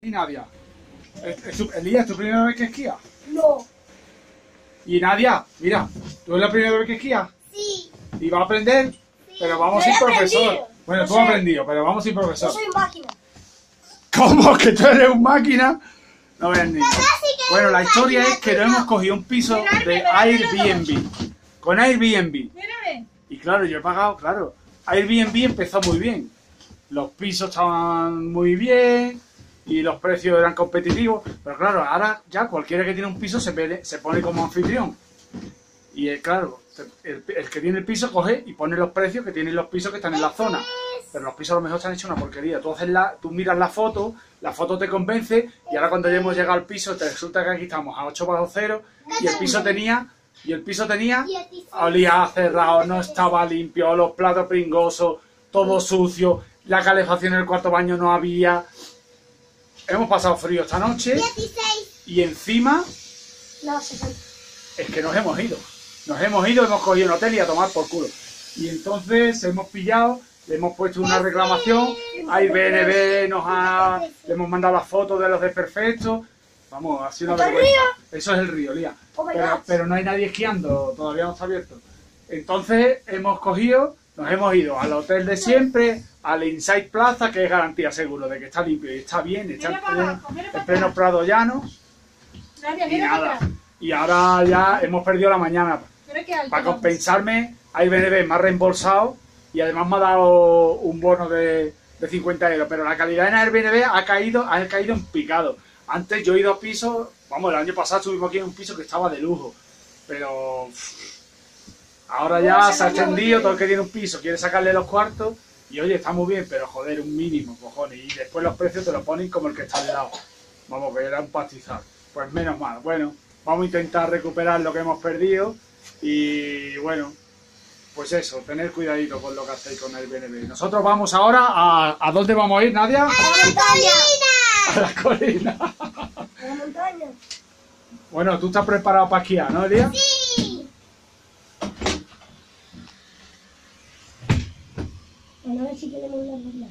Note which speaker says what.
Speaker 1: Y Nadia. ¿Es- es tu- Elías, ¿es tu primera vez que esquías?
Speaker 2: No.
Speaker 1: Y Nadia, mira, ¿tú es la primera vez que esquías?
Speaker 2: Sí.
Speaker 1: Y vas a aprender, pero vamos
Speaker 2: Yo
Speaker 1: sin profesor.
Speaker 2: aprendido.
Speaker 1: Bueno,
Speaker 2: Yo
Speaker 1: tú has aprendido, pero vamos sin
Speaker 2: Yo
Speaker 1: profesor.
Speaker 2: soy máquina.
Speaker 1: ¿Cómo? ¿Que tú eres un máquina? No
Speaker 2: sí que
Speaker 1: Bueno, la historia es que no hemos cogido un piso de Airbnb. Con Airbnb. Y claro, yo he pagado, claro. Airbnb empezó muy bien. Los pisos estaban muy bien y los precios eran competitivos. Pero claro, ahora ya cualquiera que tiene un piso se, pone- se pone como anfitrión. Y eh, claro, el, que tiene el piso coge y pone los precios que tienen los pisos que están en la zona. Pero los pisos a lo mejor se han hecho una porquería. Tú, haces la, tú miras la foto, la foto te convence y ahora cuando ya hemos llegado al piso te resulta que aquí estamos a 8 bajo cero y el piso tenía... Y el piso tenía olía cerrado, no estaba limpio, los platos pringosos, todo sucio, la calefacción en el cuarto baño no había. Hemos pasado frío esta noche
Speaker 2: 16.
Speaker 1: y encima
Speaker 2: No, 60.
Speaker 1: es que nos hemos ido. Nos hemos ido, hemos cogido un hotel y a tomar por culo. Y entonces hemos pillado, le hemos puesto una reclamación, Airbnb nos ha, le hemos mandado las fotos de los desperfectos. Vamos, ha sido una
Speaker 2: ¿Está el
Speaker 1: vergüenza. Eso es el río, Lía.
Speaker 2: Oh
Speaker 1: pero no hay nadie esquiando, todavía no está abierto. Entonces hemos cogido, nos hemos ido al hotel de siempre, al Inside Plaza, que es garantía seguro de que está limpio y está bien, está en pleno,
Speaker 3: abajo,
Speaker 1: en pleno. Prado Llano
Speaker 3: Nadia,
Speaker 1: y nada. Y ahora ya hemos perdido la mañana. Para compensarme, Airbnb me ha reembolsado y además me ha dado un bono de, de 50 euros. Pero la calidad en Airbnb ha caído, ha caído en picado. Antes yo he ido a pisos, vamos, el año pasado estuvimos aquí en un piso que estaba de lujo. Pero ahora ya se ha extendido, todo el que tiene un piso quiere sacarle los cuartos. Y oye, está muy bien, pero joder, un mínimo, cojones. Y después los precios te los ponen como el que está al lado. Vamos, que era un pastizal. Pues menos mal. Bueno, vamos a intentar recuperar lo que hemos perdido. Y bueno, pues eso, tener cuidadito con lo que hacéis con el BNB. Nosotros vamos ahora a... ¿A dónde vamos a ir, Nadia?
Speaker 2: ¡A la montaña!
Speaker 1: A la colina.
Speaker 2: ¡A la montaña!
Speaker 1: Bueno, tú estás preparado para esquiar, ¿no, Elia?
Speaker 2: ¡Sí! A ver si tenemos una regla.